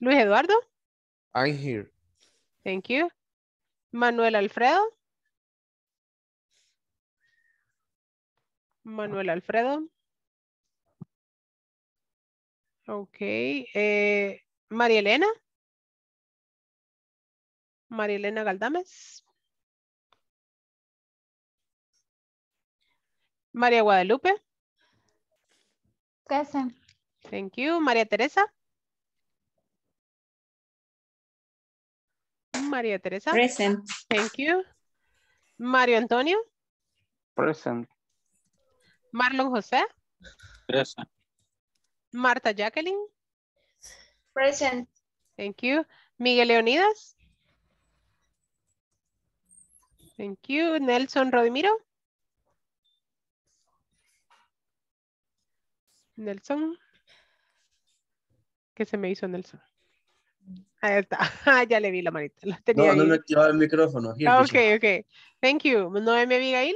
Luis Eduardo. I'm here. Thank you. Manuel Alfredo. Manuel Alfredo. Ok. eh, María Elena. María Elena Galdames. María Guadalupe. Present. Thank you. María Teresa. María Teresa. Present. Thank you. Mario Antonio. Present. Marlon José. Present. Marta Jacqueline. Present. Thank you. Miguel Leonidas. Thank you. Nelson Rodimiro. Nelson. ¿Qué se me hizo Nelson? Ahí está. *laughs* Ah, ya le vi la manita. La tenía No, no ahí. me activaba el micrófono. Here, Ah. Ok, ok. Thank you. Noemi Abigail.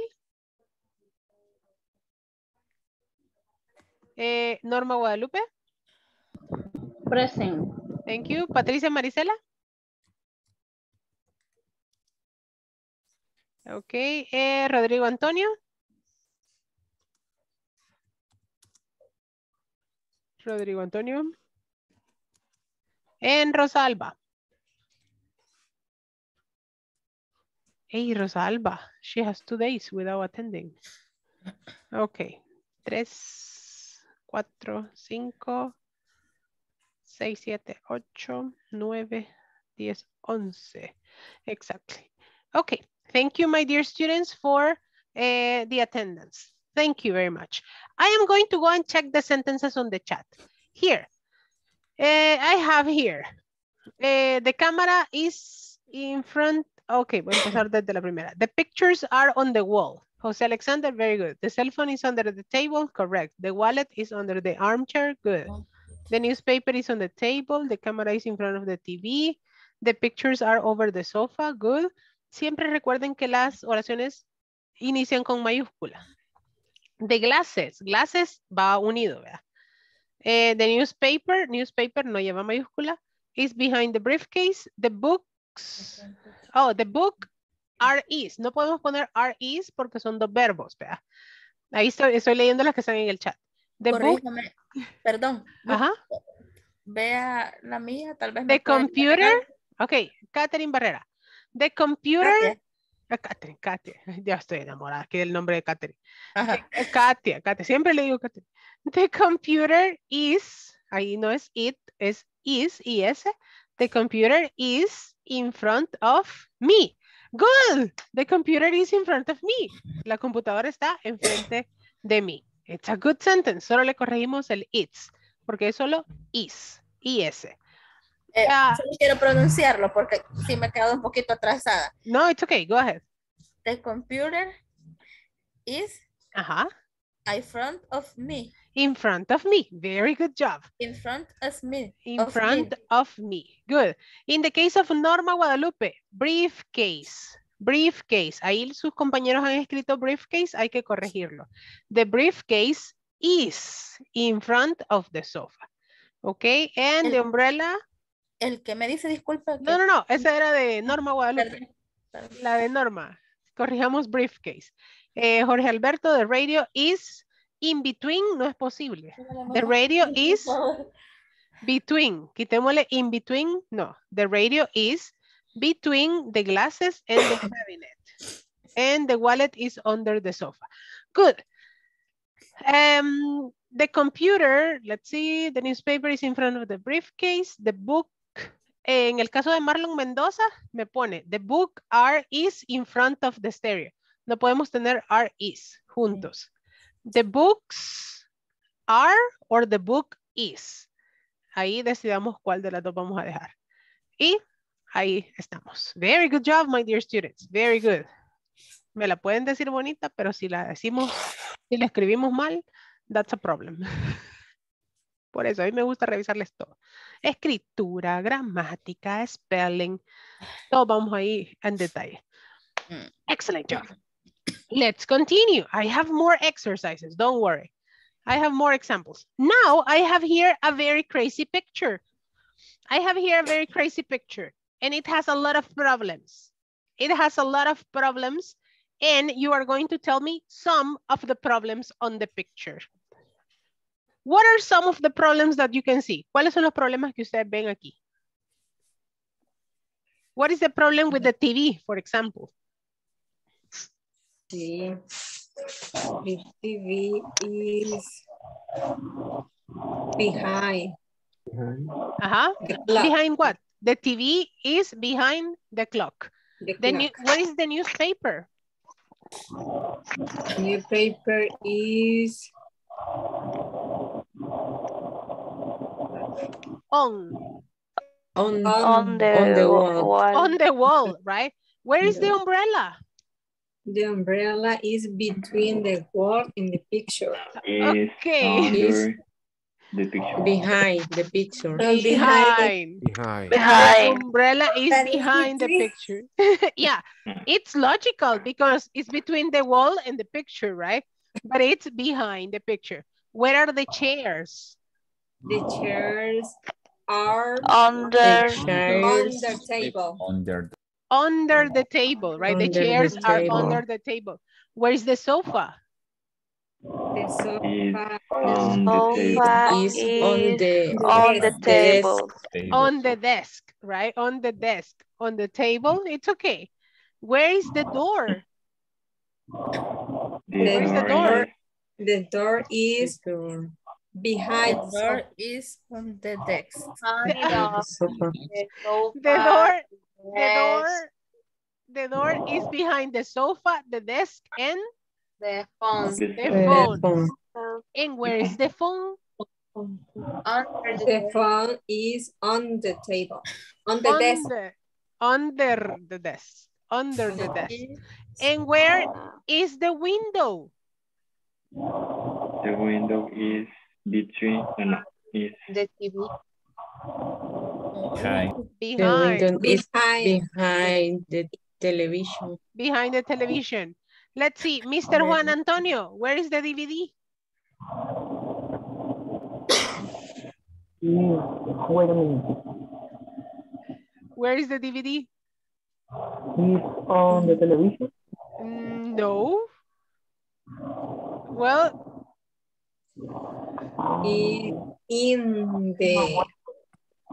Eh, Norma Guadalupe. Present. Thank you. Patricia Marisela. Ok. eh, Rodrigo Antonio. Rodrigo Antonio. En Rosa Alba. Hey, Rosa Alba. She has two days without attending. Okay. 3, 4, 5, 6, 7, 8, 9, 10, 11. Exactly. Okay. Thank you, my dear students, for uh, the attendance. Thank you very much. I am going to go and check the sentences on the chat. Here, uh, I have here. Uh, the camera is in front. Okay, voy a empezar desde la primera. The pictures are on the wall. Jose Alexander, very good. The cell phone is under the table, correct. The wallet is under the armchair, good. The newspaper is on the table. The camera is in front of the TV. The pictures are over the sofa, good. Siempre recuerden que las oraciones inician con mayúscula. The glasses, glasses va unido, ¿verdad? Eh, the newspaper, newspaper no lleva mayúscula, is behind the briefcase. The books, oh, the book are is. No podemos poner are is porque son dos verbos, ¿verdad? Ahí estoy, estoy leyendo las que están en el chat. The book. Perdón. ajá. Vea la mía, tal vez. The computer, ok, Catherine Barrera. The computer. Ah, Catherine, Katia, *laughs* ya estoy enamorada aquí del nombre de Catherine. Ajá. Eh, Katia, Katia, siempre le digo Katia. The computer is, ahí no es it, es is, is. The computer is in front of me. Good. The computer is in front of me. La computadora está enfrente de mí. It's a good sentence. Solo le corregimos el it's, porque es solo is, is. Eh, solo quiero pronunciarlo porque sí me he quedado un poquito atrasada. No, it's okay. Go ahead. The computer is Ajá. In front of me. In front of me. Very good job. In front of me. In of front me. of me. Good. In the case of Norma Guadalupe, briefcase. Briefcase. Ahí sus compañeros han escrito briefcase, hay que corregirlo. The briefcase is in front of the sofa. Okay, and the El- umbrella. El que me dice disculpa. No, no, no, esa era de Norma Guadalupe. Perdón, perdón. La de Norma. Corrijamos briefcase. Eh, Jorge Alberto, the radio is in between, no es posible. The radio is between. Quitémosle in between. No. The radio is between the glasses and the cabinet. And the wallet is under the sofa. Good. Um, the computer, let's see, the newspaper is in front of the briefcase. The book, en el caso de Marlon Mendoza, me pone, the book are is in front of the stereo. No podemos tener are is juntos. The books are or the book is. Ahí decidamos cuál de las dos vamos a dejar. Y ahí estamos. Very good job, my dear students. Very good. Me la pueden decir bonita, pero si la decimos, si la escribimos mal, that's a problem. *laughs* Por eso a mí me gusta revisarles todo. Escritura, gramática, spelling. Todo vamos ahí en detalle. Mm. Excellent job. Let's continue. I have more exercises. Don't worry. I have more examples. Now I have here a very crazy picture. I have here a very crazy picture and it has a lot of problems. It has a lot of problems and you are going to tell me some of the problems on the picture. What are some of the problems that you can see? ¿Cuáles son los problemas que ustedes ven aquí? What is the problem with the TV, for example? Sí. The TV is behind Uh-huh. Behind what? The TV is behind the clock. The The new, clock. what is the newspaper? Newspaper is On, on, On the, on the wall. wall. on the wall, right? Where is the umbrella? The umbrella is between the wall and the picture. Is Okay. under the picture. Behind the picture. Behind. Behind. The Behind. umbrella is That is behind the picture. *laughs* yeah, hmm. it's logical because it's between the wall and the picture, right? But it's behind the picture. Where are the chairs? The chairs are Under. on Chairs the table. Under the Under the table, right? The Under the chairs are under the table. Where is the sofa? The Is sofa on the table. Sofa is on the on the desk. table. table. On the desk, right? On the desk. On the table, it's okay. Where is the door? The Where's the door door? is The door is behind. The door is on the desk. Behind the sofa. The door, the door, the door is behind the sofa, the desk, and The phone. the The phone. phone. And where is the phone? Under The the phone is on the table. On the desk. Under, under the desk. Under the desk. And where is the window? The window is between, no, no, is the TV. Behind. Behind. Behind. behind the television. Behind the television. Let's see, Mr. Juan Antonio, where is the DVD? Wait a minute. Where is the DVD? It's on the television. Mm, No. Well, In, in In the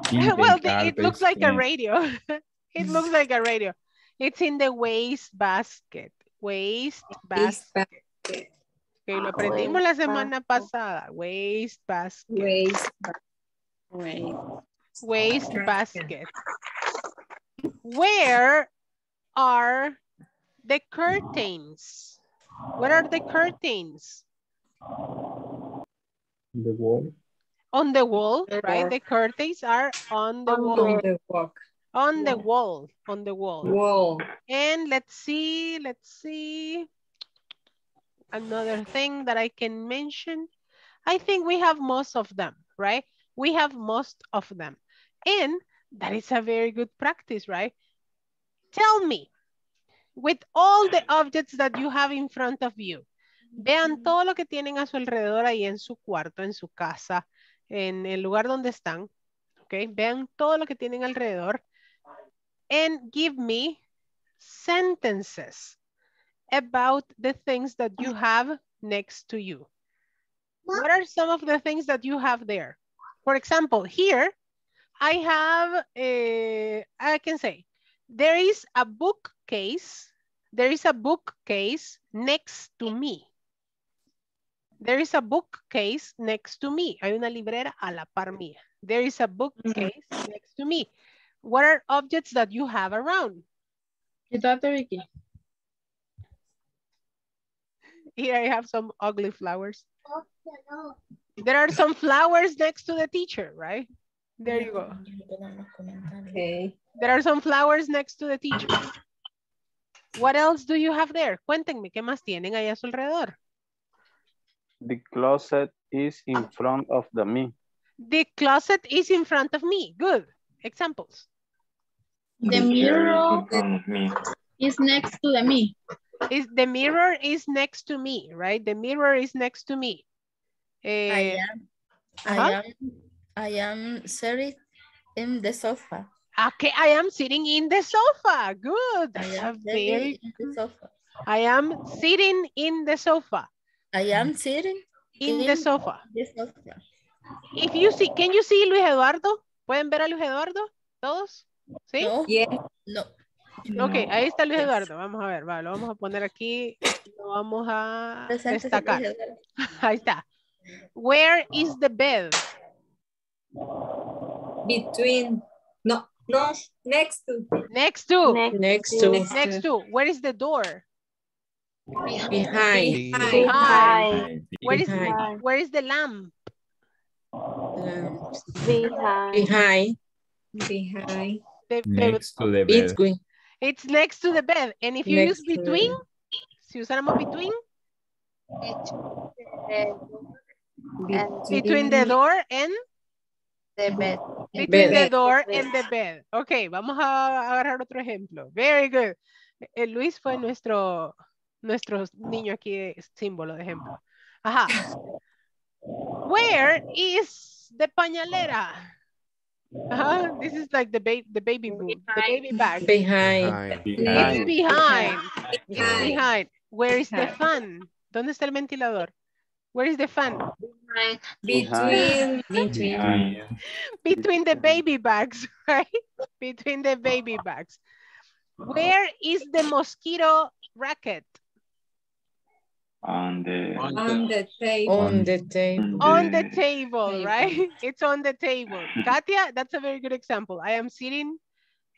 *laughs* well, the- it looks like a radio. *laughs* it looks like a radio. It's in the waste basket. Waste basket. basket. Que lo Ah, aprendimos la waste semana basket. pasada. Waste basket. Waste. Waste. Waste basket. Where are the curtains? Where are the curtains? The wall. On the wall, The right? The curtains are on the On wall. the walk. On the wall. On the wall. Wall. And let's see, let's see. Another thing that I can mention. I think we have most of them, right? We have most of them. And that is a very good practice, right? Tell me, with all the objects that you have in front of you, vean mm-hmm. todo lo que tienen a su alrededor ahí en su cuarto, en su casa, en el lugar donde están, ¿ok? Vean todo lo que tienen alrededor and give me sentences about the things that you have next to you. What are some of the things that you have there? For example, here I have, a, I can say, there is a bookcase, there is a bookcase next to me. There is a bookcase next to me. Hay una librera a la par mía. There is a bookcase mm-hmm. next to me. What are objects that you have around? Quítate, Vicky. Here I have some ugly flowers. Oh, there are some flowers next to the teacher, right? There you go. Okay. There are some flowers next to the teacher. What else do you have there? Cuéntenme, ¿qué más tienen ahí a su alrededor? The closet is in front of the me. The closet is in front of me. Good. Examples. The chair mirror in front of me. is next to the me. Is the mirror is next to me, right? The mirror is next to me. I Eh, am, I Huh? am, I am sitting in the sofa. okay, I am sitting in the sofa. Good. I am very sitting in the sofa. I am sitting in the sofa. I am sitting In the sofa. the sofa. If you see, can you see Luis Eduardo? ¿Pueden ver a Luis Eduardo? ¿Todos? ¿Sí? No, Yeah. no. Ok, ahí está Luis Eduardo. Vamos a ver, va, lo vamos a poner aquí. Lo vamos a Presente, destacar. Luis Eduardo. *laughs* Ahí está. Where is the bed? Between. No. No. Next to. Next to. Next to, Next to. Where is the door? Behind, Behind. Where is, Behind. where is the lamp? Behind. behind, Behind. The- Next to the bed. between, it's next to the bed. And if you Next use between, si usáramos between, between the door and the bed. Between the Bed. door and the bed. Ok, vamos a agarrar otro ejemplo. Very good. Eh, Luis fue nuestro, nuestro niño aquí de símbolo de ejemplo. Ajá. Where is the pañalera? Ajá, this is like the, ba the baby boob, the baby bag. behind, Behind. It's behind. It's Behind. behind. Where is the fan? ¿Dónde está el ventilador? Where is the fan? Between. Between. Between the baby bags, *laughs* right? Between the baby bags. Where is the mosquito racket? On the On the table. On the table. On the table, right? *laughs* It's on the table. *laughs* Katia, that's a very good example. I am sitting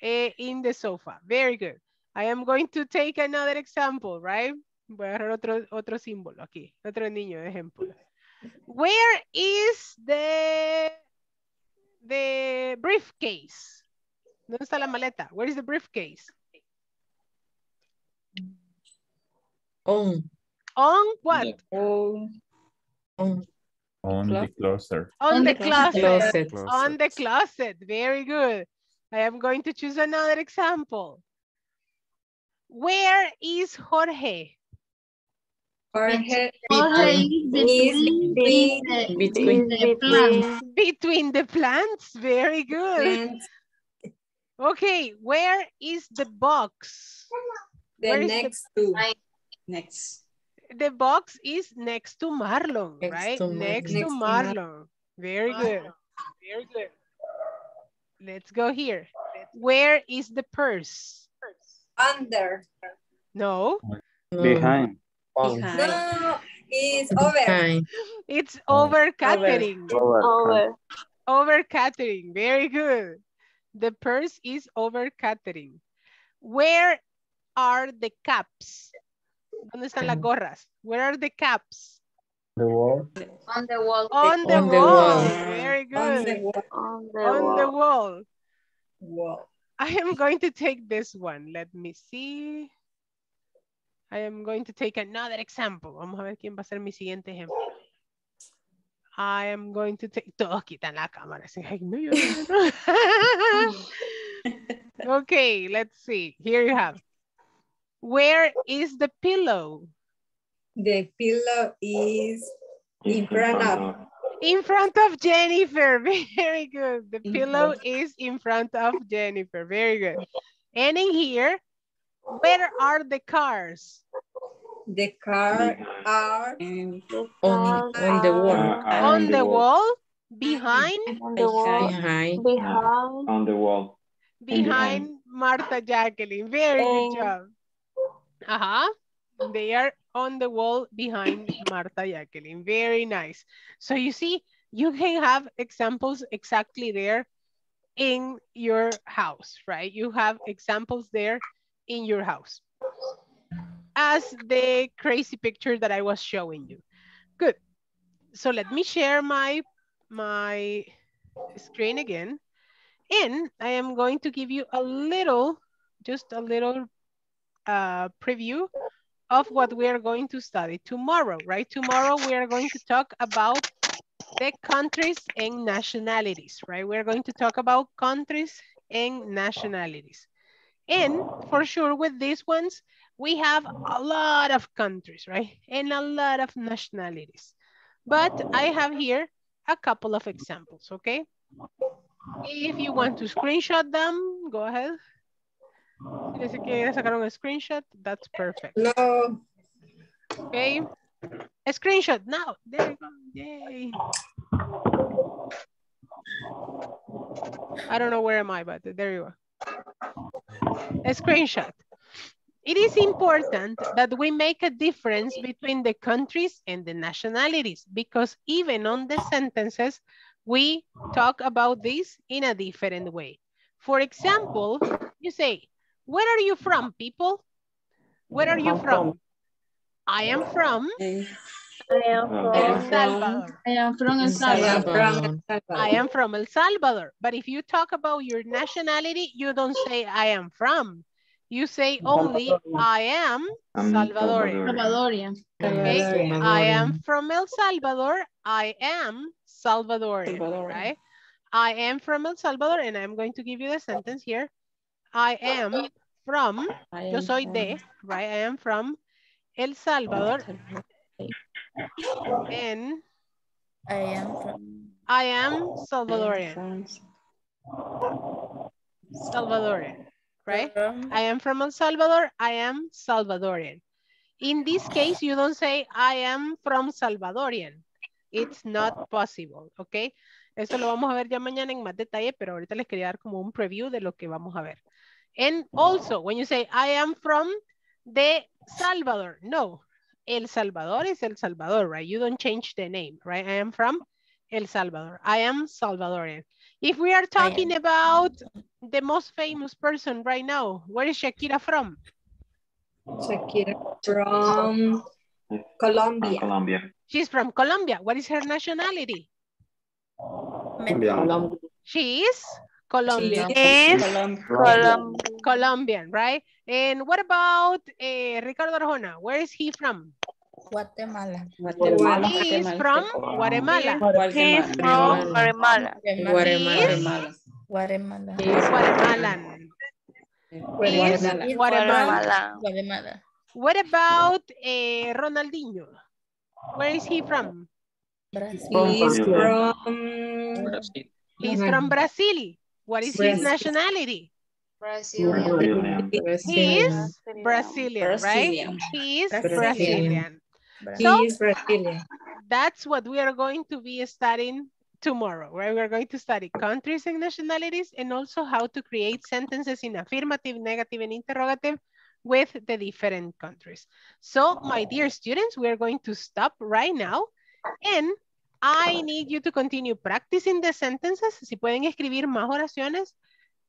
eh, in the sofa. Very good. I am going to take another example, right? Voy a agarrar otro, otro símbolo aquí. Otro niño ejemplo. Where is the, the briefcase? ¿Dónde está la maleta? Where is the briefcase? On. On what? On. On. On the closet. On the closet. Closet. On the closet. Very good. I am going to choose another example. Where is Jorge? Jorge Jorge is is between the- between the plants. Between the plants. Very good. plants. Okay, where is the box? The Where is the- next two. Next. The box is next to Marlon, Next right? to Mar- next, next to to Marlon. Very good. Very good. Let's go here. Where is the purse? Under. No, Behind. No, it's over. *laughs* it's over Catherine. Over. Over. Over Catherine. Very good. The purse is over Catherine. Where are the caps? ¿Dónde están las gorras? Where are the caps? The wall. On the wall. On the On the wall. wall. Very On the good. wall. On the On the wall. I am going to take this one. Let me see. I am going to take another example. Vamos a ver quién va a ser mi siguiente ejemplo. I am going to take... Todos quitan la cámara. así, "Ay, no, yo no". *laughs* *laughs* okay, let's see. Here you have. Where is the pillow? The pillow is in front of. In front of Jennifer. *laughs* Very good. The In pillow front. is in front of Jennifer. Very good. And in here, where are the cars? The car are The on, on the are wall. On the wall, behind, On the wall. Behind. Behind. on the wall. behind Marta Jacqueline. Very good job. Uh-huh. They are on the wall behind Marta Jacqueline. Very nice. So you see, you can have examples exactly there in your house, right? You have examples there in your house. As the crazy picture that I was showing you. Good. So let me share my, my screen again. And I am going to give you a little, just a little uh, preview of what we are going to study tomorrow, right? Tomorrow we are going to talk about the countries and nationalities, right? We're going to talk about countries and nationalities. And for sure with these ones, we have a lot of countries, right? And a lot of nationalities. But I have here a couple of examples, okay? If you want to screenshot them, go ahead. Si les quiere sacar un screenshot, that's perfect. No. Okay. A screenshot now. There you go. Yay. I don't know where am I, but there you go. A screenshot. It is important that we make a difference between the countries and the nationalities because even on the sentences, we talk about this in a different way. For example, you say, where are you from, people? Where are you I'm from? I am from I am El from. Salvador. I am from El Salvador. I am from El Salvador. But if you talk about your nationality, you don't say I am from. You say only I am Salvadorian. Salvadorian. Okay? I am from El Salvador. I am Salvadorian, Salvadorian. right? I am from El Salvador and I'm going to give you the sentence here. I am from, I yo am soy from- de, right? I am from El Salvador and I am from. I am Salvadorian. Salvadorian, right? I am from El Salvador. I am Salvadorian. In this case, you don't say I am from Salvadorian. It's not possible, ¿ok? Eso lo vamos a ver ya mañana en más detalle, pero ahorita les quería dar como un preview de lo que vamos a ver. And also, when you say I am from the Salvador, no. El Salvador is El Salvador, right? You don't change the name, right? I am from El Salvador. I am Salvadorian. If we are talking about the most famous person right now, where is Shakira from? Shakira from Colombia. Colombia. She's from Colombia. What is her nationality? Colombia. She is Colombian. Is Colombian. Colombian, right? And what about eh, Ricardo Arjona? Where is he from? Guatemala. Guatemala. He is from Guatemala. He is from Guatemala. Guatemala. Guatemala. Guatemalan. He is Guatemala. Guatemala. Guatemala. What about eh, Ronaldinho? Where is he from? Brazil. He's from Brazil. He's from Brazil. What is his nationality? Brazilian. He is Brazilian, right? Brazilian. He is Brazilian. Brazilian. He is Brazilian. that's what we are going to be studying tomorrow, right? We're going to study countries and nationalities and also how to create sentences in affirmative, negative, and interrogative with the different countries. So my oh. dear students, we are going to stop right now and I need you to continue practicing the sentences. Si pueden escribir más oraciones,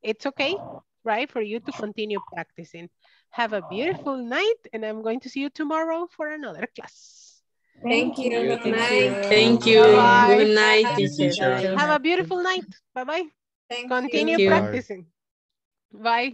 it's okay, right? For you to continue practicing. Have a beautiful night and I'm going to see you tomorrow for another class. Thank you. Good Thank night. Thank you. Bye. Good night, Thank teacher. teacher. Have a beautiful night. Bye-bye. Thank Continue you. practicing. Bye.